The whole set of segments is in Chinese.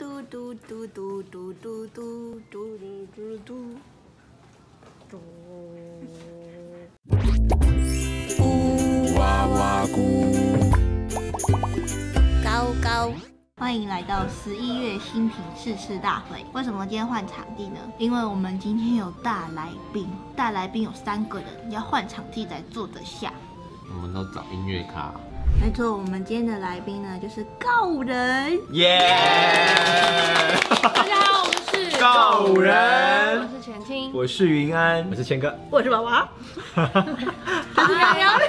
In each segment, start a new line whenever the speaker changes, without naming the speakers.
嘟嘟嘟嘟嘟嘟嘟嘟嘟嘟嘟。呜哇哇咕，高高。欢迎来到十一月新品试吃大会。为什么今天换场地呢？因为我们今天有大来宾，大来宾有三个人，要换场地才坐得下。
我们都找音乐咖，
没错，我们今天的来宾呢就是告人。
耶！
大家好，我们是
告
我
人，
是全青，
我是云安，我是谦哥。
我是娃娃，就是洋洋，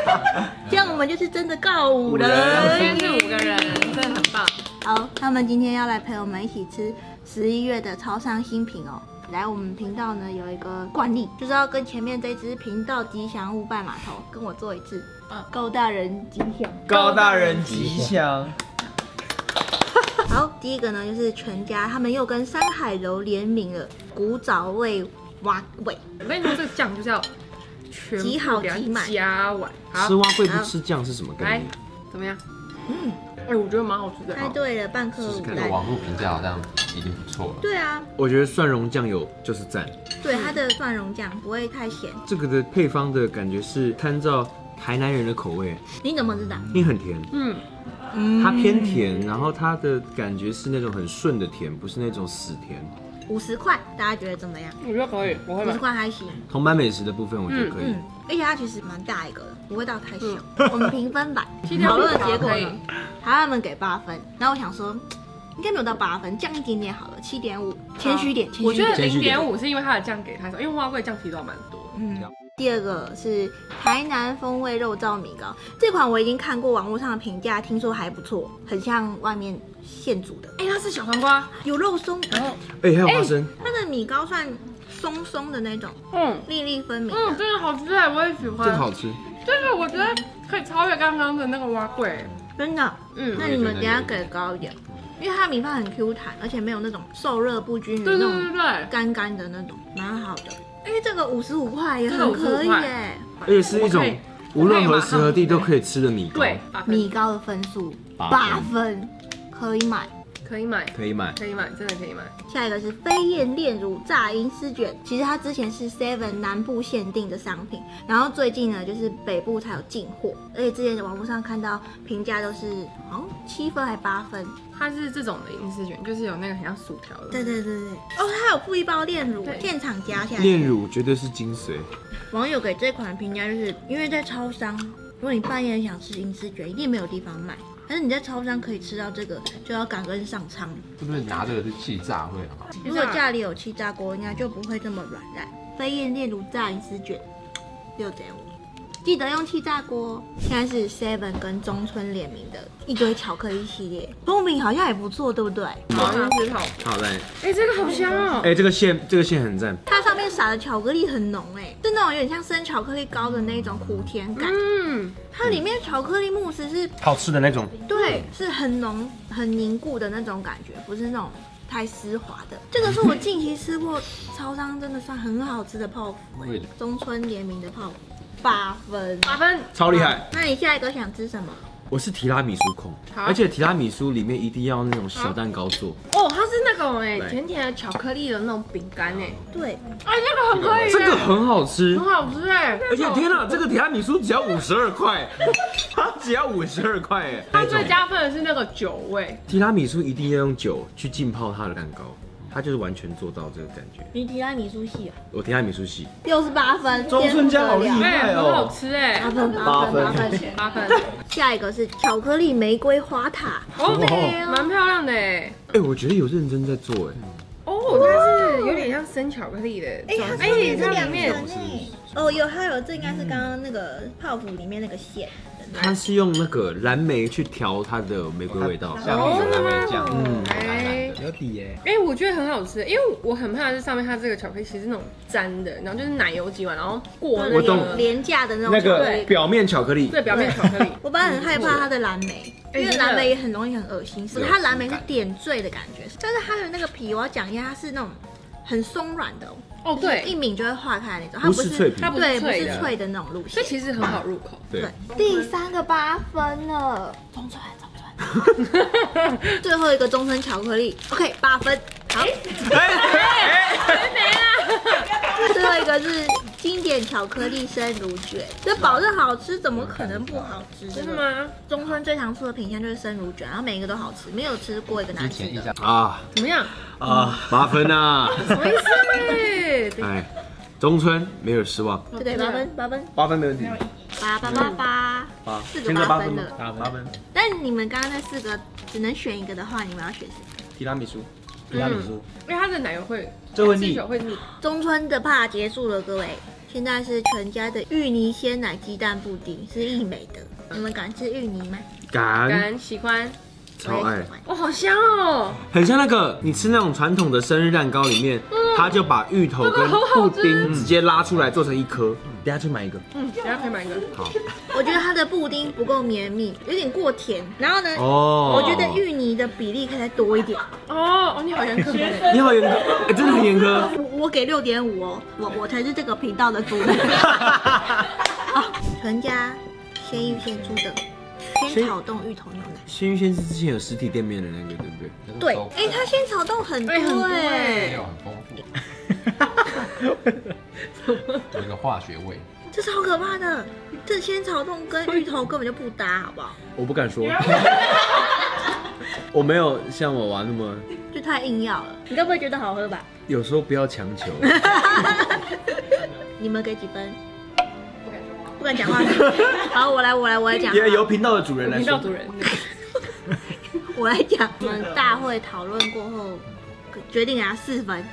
这样我们就是真的告
五
人。
今天是五个人，真的很棒。
好，他们今天要来陪我们一起吃十一月的超商新品哦。来，我们频道呢有一个惯例，就是要跟前面这只频道吉祥物拜码头，跟我做一次。
嗯
高大人吉祥。
高大人吉祥，
好，第一个呢就是全家，他们又跟山海楼联名了古早味蛙味。
我跟你说，这个酱就是要全
极好
部给它
极满
加完。好
吃，蛙会不吃酱是什么概念？
怎么样？嗯，哎，我觉得蛮好吃的。
猜对了，半颗
就是
五代。
看网络评价好像已经不错了。
对啊，
我觉得蒜蓉酱油就是赞。
对它的蒜蓉酱不会太咸。
这个的配方的感觉是参照台南人的口味，
你怎么知道？
因为很甜，
嗯，
嗯
它偏甜，然后它的感觉是那种很顺的甜，不是那种死甜。
五十块，大家觉得怎么样？
我觉得可以，我会
五十
买。
块还行。
同班美食的部分我觉得可以
嗯。，而且它其实蛮大一个的，不会到太小。我们评分吧
七点五
讨论的结果
可以
呢，他们给八分，然后我想说应该没有到八分，降一点点好了，七点五，谦虚点，谦
我觉得
虚点。
零
谦虚点
点五是因为它的酱给太少，因为蛙贵酱其实都蛮多。
嗯，第二个是台南风味肉燥米糕，这款我已经看过网络上的评价，听说还不错，很像外面现煮的，
哎，它是小黄瓜，
有肉松，然后
哎，还有花生，
它的米糕算松松的那种，
嗯
粒粒分明。
嗯，真的好吃哎，我也喜欢。
这个好吃。
这个我觉得可以超越刚刚的那个蛙桂。
真的。
嗯
那你们等下给高一点，因为它米饭很 Q 弹，而且没有那种受热不均匀
对对
那种
对对，
干干的那种，蛮好的。哎，这个五十五块也很可以
55块。
耶。
而且是一种无论何时何地都可以吃的米糕，
对，
米糕的分数
八
八
分
分，可以买。
可以买，
可以买。
可以买，真的可以买。
下一个是飞燕炼乳炸银丝卷，其实它之前是 Seven 南部限定的商品，然后最近呢就是北部才有进货，而且之前网络上看到评价都是哦七分还八分。
它是这种的银丝卷，就是有那个很像薯条的。
对对对对，哦，它有附一包炼乳
对，
现场加下来。
炼乳绝对是精髓。
网友给这款评价就是，因为在超商，如果你半夜想吃银丝卷，一定没有地方卖。但是你在超商可以吃到这个，就要赶跟上仓。
是不是拿这个是气炸会很好？
如果家里有气炸锅，应该就不会这么软烂。飞燕炼乳炸银丝卷，六点五，记得用气炸锅。现在是 Seven 跟中村联名的一堆巧克力系列，蜂饼好像也不错，对不对？
好像是好。
好嘞，
哎，这个好香哦。
哎，这个馅这个馅很赞。
撒的巧克力很浓，哎，是那种有点像生巧克力糕的那种苦甜感。
嗯，
它里面巧克力慕斯是
好吃的那种，
对，是很浓、很凝固的那种感觉，不是那种太丝滑的。这个是我近期吃过超商真的算很好吃的泡芙、欸，中村联名的泡芙，八分。
八分。
超厉害。
那你下一个想吃什么？
我是提拉米苏控，而且提拉米苏里面一定要那种小蛋糕做，
哦，它是那种哎
对
甜甜的巧克力的那种饼干哎，
对，
哎，那个很可以，
这个很好吃。
很。好吃哎，
而且天哪，这个提拉米苏只要五十二块，它只要五十二块哎。
它最加分的是那个酒味，
提拉米苏一定要用酒去浸泡它的蛋糕，它就是完全做到这个感觉。
你提拉米苏系啊，
我提拉米苏系，
六十八分，
中村家好厉害
哎，
哎哦
很好吃哎
八，分，八分，
八分
八分。
八分，
下一个是巧克力玫瑰花塔，
哦蛮漂亮的哎。
哎，我觉得有认真在做哎。
哦，它是有点像生巧克力的哎，
它
里面。
哦，有，还有这应该是刚刚那个泡芙里面那个馅。
它是用那个蓝莓去调它的玫瑰味道，
哦，真的吗？
酱
嗯
哎。
有底耶，
哎、我觉得很好吃，因为我很怕的是上面它这个巧克力其实是那种粘的，然后就是奶油挤完，然后过那
我懂。
个
廉价的那种
那个
巧克力。
表面巧克力，
对表面巧克力。
我本来很害怕它的蓝莓，因为蓝莓也很容易很恶心，是
有
它蓝莓是点缀的感觉，但是它的那个皮我要讲一下，它是那种很松软的哦，
哦，
就是一，抿就会化开的那种，它
不是脆皮。
它不是
对，不
脆的。
是脆的那种路线。
所以其实很好入口。
对。
对，第三个八分了，中川中川 最后一个中村巧克力，OK，八分。好，最后一个是经典巧克力生乳卷，这保证好吃，怎么可能不好吃？
真的？吗？
中村最常出的品相就是生乳卷，然后每一个都好吃，没有吃过一个难吃的
之前印象。
啊
怎么样？
啊，八分啊！
什么意思？
哎，中村没有失望，
对对，八分，八分，
八分没问题。
八八八八，
八，
四个
八分的
八分了？
八分。
但你们刚刚那四个只能选一个的话，你们要选谁？
提拉米苏，
提拉米苏因为它的奶油会，
这会腻
吃久会腻。
中村的怕结束了，各位，现在是全家的芋泥鲜奶鸡蛋布丁，是益美的。你们敢吃芋泥吗？
敢，
敢喜欢，
超爱。
哇，好香哦！
很像那个你吃那种传统的生日蛋糕里面，他就把芋头跟布丁直接拉出来做成一颗。等下去买一个。
嗯，等下可以买一个。
好。
我觉得它的布丁不够绵密，有点过甜。然后呢，
哦
我觉得芋泥的比例可以再多一点。
哦哦，你好严苛。
你好严苛，哎，真的很严苛。
我我给六点五哦，我我才是这个频道的主人。好全家鲜芋仙出的仙草冻芋头牛奶。
鲜芋仙是之前有实体店面的那个，对不对？
对，
都
哎、它仙草冻很多
哎很多
哎、
没有很丰富，有一个化学味。
这超可怕的。这仙草冻跟芋头根本就不搭，好不好？
我不敢说，我没有像我玩那么，
就太硬要了。你该不会觉得好喝吧？
有时候不要强求。
你们给几分？不敢讲话。好，我来，我来，我来讲。
也由频道的主人来说，
频道主人，
我来讲。我们大会讨论过后，决定给他四分，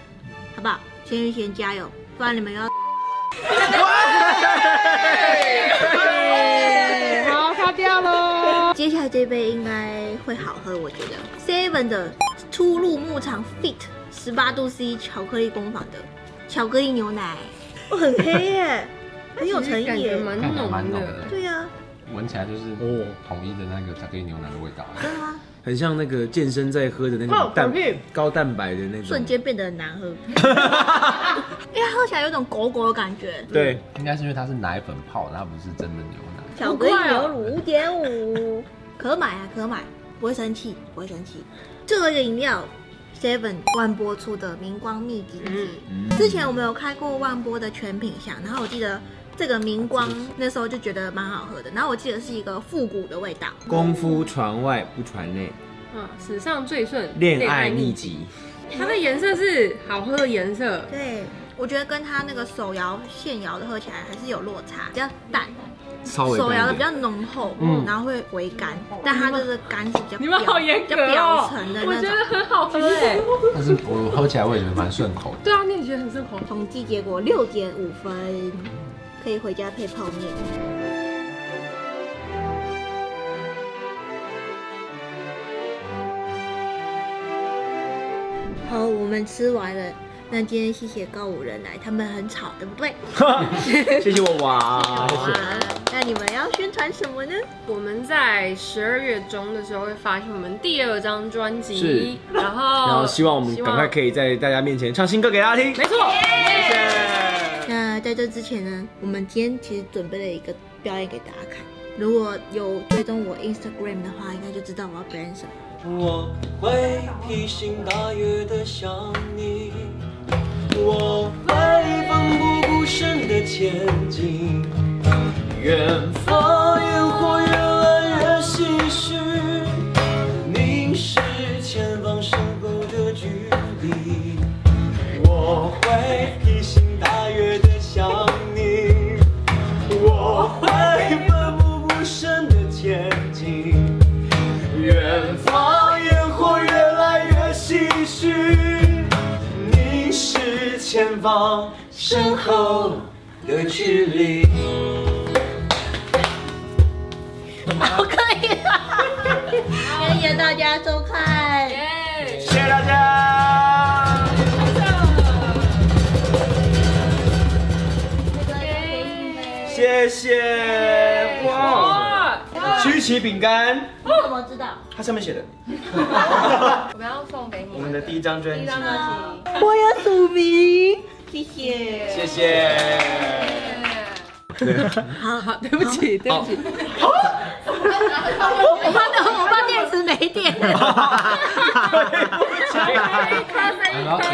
好不好？先预先加油，不然你们要。
好，擦掉喽。
接下来这杯应该会好喝，我觉得。Seven 的初入牧场 Fit 十八度 C 巧克力工坊的巧克力牛奶，我，很黑耶，很有诚意
感觉
耶。
蛮浓的
浓的。
对呀、
闻起来就是
哦
统一的那个巧克力牛奶的味道。
真的吗？
很像那个健身在喝的那
哦
种蛋
放屁
高蛋白的那种。
瞬间变得很难喝，因为它喝起来有种狗狗的感觉。
对，
应该是因为它是奶粉泡的，它不是真的牛奶。
巧克力牛乳五点五，可买啊，可买，不会生气，不会生气。这个饮料 Seven 万波出的明光蜜金桔，
嗯
之前我们有开过万波的全品项，然后我记得这个明光那时候就觉得蛮好喝的，然后我记得是一个复古的味道。
功夫传外不传内，
嗯，史上最顺
恋爱秘。籍。
它的颜色是好喝的颜色，
对，我觉得跟它那个手摇现摇的喝起来还是有落差，比较淡，
稍微
手摇的比较浓厚，
嗯
然后会回甘，但它就是甘是比较
你们好
表
严格
比较表
哦
层的，
我觉。得很好喝哎。
但是我喝起来我也觉得蛮顺口的。
对啊，你也觉得很顺口。
统计结果六点五分，可以回家配泡面。好，我们吃完了。那今天谢谢高五人来，他们很吵，对不对？
谢谢我娃。
哇，那你们要宣传什么呢？
我们在十二月中的时候会发行我们第二张专辑，
是
然后
然后希望我们赶快可以在大家面前唱新歌给大家听。
没错，
谢谢。
在这之前呢，我们今天其实准备了一个表演给大家看。如果有追踪我 Instagram 的话，应该就知道我要表演什么。
我会披星戴月的想你，我会奋不顾身的前进。远方身后的距离。
好，可以了。谢谢大家收看。
谢谢大家。谢谢。哇，
哇，
曲奇饼干，
你怎么知道？
它上面写的
我们要送给你
我们的第一张专辑
第一，张专辑。
我有署名，谢谢。
谢谢。
好好，
对不起，对不起，
我怕我怕电池点。
然后给